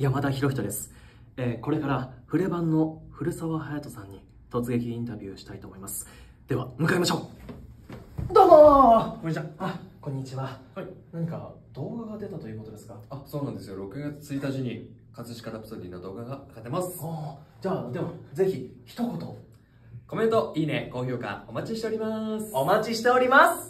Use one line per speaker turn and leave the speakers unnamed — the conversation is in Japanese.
山田博人です、えーこれからフレ版の古澤隼人さんに突撃インタビューしたいと思いますでは向かいましょうどうも
こんにちは。
あこんにちは
はい。
何か動画が出たということですか？
あ、そうなんですよ。6月1日に、葛飾ラプソディの動画が上ってます。
あじゃあではぜひ一言
コメント、いいね、高評価、お待ちしております。
お待ちしております